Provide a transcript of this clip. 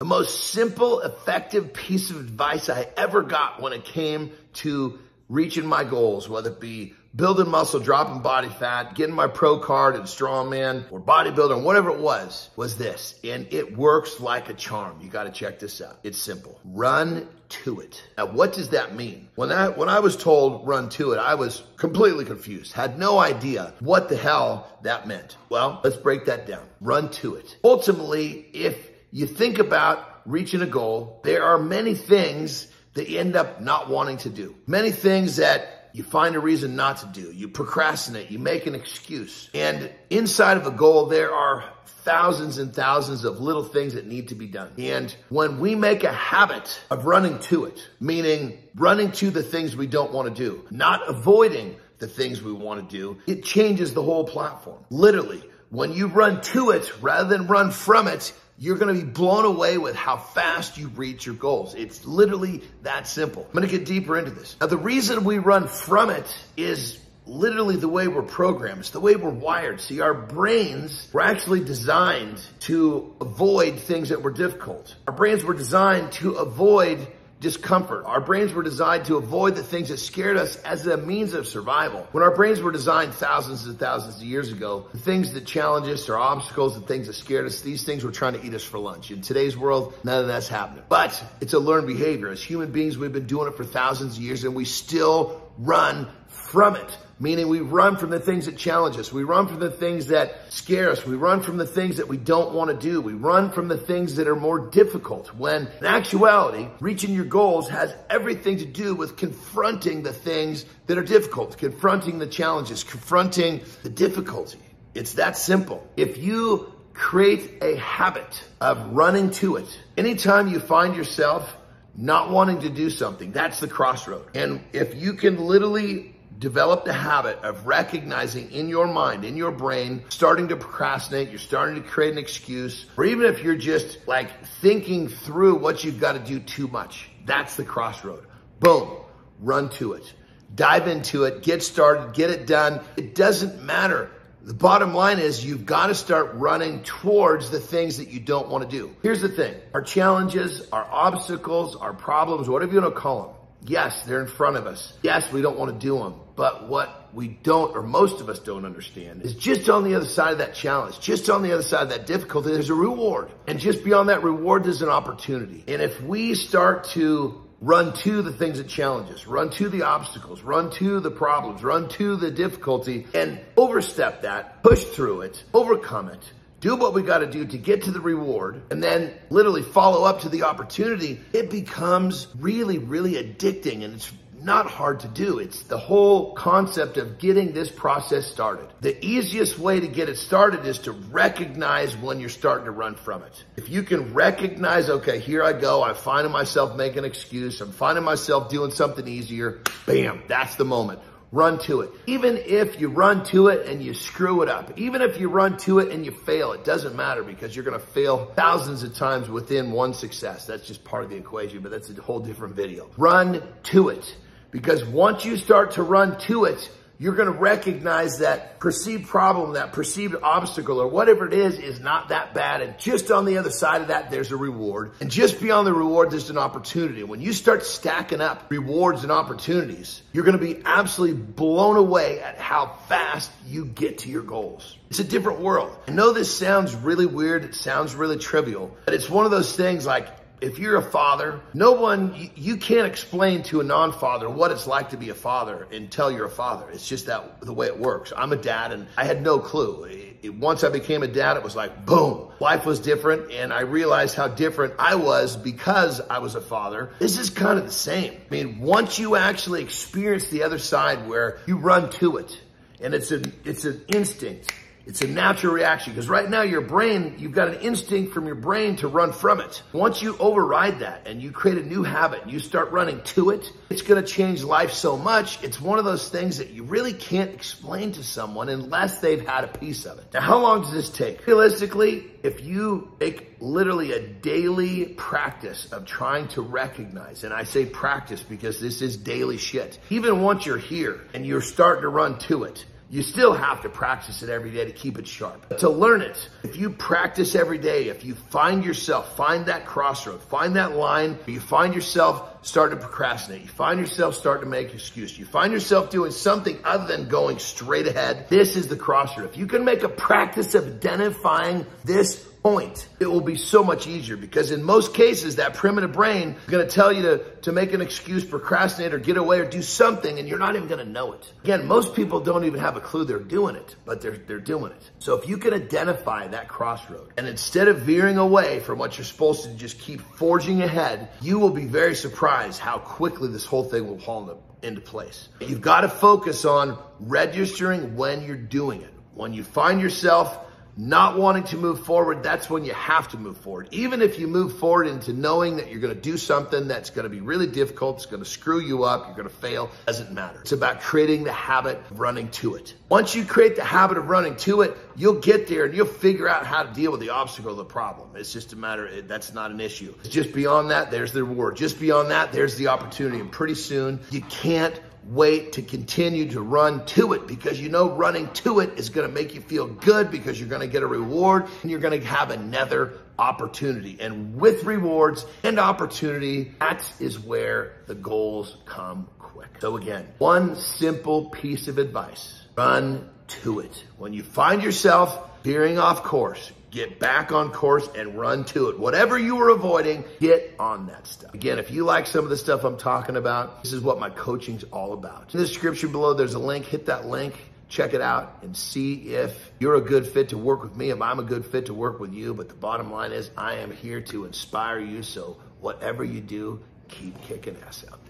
The most simple, effective piece of advice I ever got when it came to reaching my goals, whether it be building muscle, dropping body fat, getting my pro card and strongman or bodybuilding, whatever it was, was this. And it works like a charm. You got to check this out. It's simple. Run to it. Now, what does that mean? When I, when I was told run to it, I was completely confused, had no idea what the hell that meant. Well, let's break that down. Run to it. Ultimately, if you think about reaching a goal, there are many things that you end up not wanting to do. Many things that you find a reason not to do. You procrastinate, you make an excuse. And inside of a goal, there are thousands and thousands of little things that need to be done. And when we make a habit of running to it, meaning running to the things we don't want to do, not avoiding the things we want to do, it changes the whole platform. Literally, when you run to it rather than run from it, you're going to be blown away with how fast you reach your goals. It's literally that simple. I'm going to get deeper into this. Now, the reason we run from it is literally the way we're programmed. It's the way we're wired. See, our brains were actually designed to avoid things that were difficult. Our brains were designed to avoid discomfort. Our brains were designed to avoid the things that scared us as a means of survival. When our brains were designed thousands and thousands of years ago, the things that challenge us or obstacles and things that scared us, these things were trying to eat us for lunch. In today's world, none of that's happening. But it's a learned behavior. As human beings, we've been doing it for thousands of years and we still run from it meaning we run from the things that challenge us. We run from the things that scare us. We run from the things that we don't want to do. We run from the things that are more difficult when in actuality, reaching your goals has everything to do with confronting the things that are difficult, confronting the challenges, confronting the difficulty. It's that simple. If you create a habit of running to it, anytime you find yourself not wanting to do something, that's the crossroad. And if you can literally develop the habit of recognizing in your mind, in your brain, starting to procrastinate, you're starting to create an excuse, or even if you're just like thinking through what you've got to do too much, that's the crossroad. Boom, run to it. Dive into it, get started, get it done. It doesn't matter. The bottom line is you've got to start running towards the things that you don't want to do. Here's the thing. Our challenges, our obstacles, our problems, whatever you want to call them, Yes, they're in front of us. Yes, we don't want to do them. But what we don't, or most of us don't understand, is just on the other side of that challenge, just on the other side of that difficulty, there's a reward. And just beyond that reward, there's an opportunity. And if we start to run to the things that challenge us, run to the obstacles, run to the problems, run to the difficulty, and overstep that, push through it, overcome it, do what we got to do to get to the reward and then literally follow up to the opportunity, it becomes really, really addicting and it's not hard to do. It's the whole concept of getting this process started. The easiest way to get it started is to recognize when you're starting to run from it. If you can recognize, okay, here I go. I'm finding myself making an excuse. I'm finding myself doing something easier. Bam, that's the moment run to it. Even if you run to it and you screw it up, even if you run to it and you fail, it doesn't matter because you're going to fail thousands of times within one success. That's just part of the equation, but that's a whole different video. Run to it because once you start to run to it, you're going to recognize that perceived problem, that perceived obstacle or whatever it is, is not that bad. And just on the other side of that, there's a reward. And just beyond the reward, there's an opportunity. When you start stacking up rewards and opportunities, you're going to be absolutely blown away at how fast you get to your goals. It's a different world. I know this sounds really weird. It sounds really trivial, but it's one of those things like if you're a father, no one, you, can't explain to a non-father what it's like to be a father until you're a father. It's just that the way it works. I'm a dad and I had no clue. It, it, once I became a dad, it was like, boom, life was different. And I realized how different I was because I was a father. This is kind of the same. I mean, once you actually experience the other side where you run to it and it's an, it's an instinct it's a natural reaction because right now your brain, you've got an instinct from your brain to run from it. Once you override that and you create a new habit you start running to it, it's going to change life so much. It's one of those things that you really can't explain to someone unless they've had a piece of it. Now, how long does this take? Realistically, if you make literally a daily practice of trying to recognize, and I say practice because this is daily shit. Even once you're here and you're starting to run to it, You still have to practice it every day to keep it sharp. To learn it, if you practice every day, if you find yourself, find that crossroad, find that line, you find yourself starting to procrastinate, you find yourself starting to make excuses, you find yourself doing something other than going straight ahead, this is the crossroad. If you can make a practice of identifying this point, it will be so much easier because in most cases, that primitive brain is going to tell you to, to make an excuse, procrastinate or get away or do something and you're not even going to know it. Again, most people don't even have a clue they're doing it, but they're, they're doing it. So if you can identify that crossroad and instead of veering away from what you're supposed to just keep forging ahead, you will be very surprised how quickly this whole thing will fall into place. You've got to focus on registering when you're doing it. When you find yourself not wanting to move forward, that's when you have to move forward. Even if you move forward into knowing that you're going to do something that's going to be really difficult, it's going to screw you up, you're going to fail, doesn't matter. It's about creating the habit of running to it. Once you create the habit of running to it, you'll get there and you'll figure out how to deal with the obstacle, the problem. It's just a matter, that's not an issue. Just beyond that, there's the reward. Just beyond that, there's the opportunity. And pretty soon, you can't wait to continue to run to it because you know running to it is going to make you feel good because you're going to get a reward and you're going to have another opportunity. And with rewards and opportunity, that is where the goals come quick. So again, one simple piece of advice, run to it. When you find yourself veering off course, Get back on course and run to it. Whatever you were avoiding, get on that stuff. Again, if you like some of the stuff I'm talking about, this is what my coaching's all about. In the description below, there's a link. Hit that link check it out and see if you're a good fit to work with me, if I'm a good fit to work with you. But the bottom line is I am here to inspire you. So whatever you do, keep kicking ass out.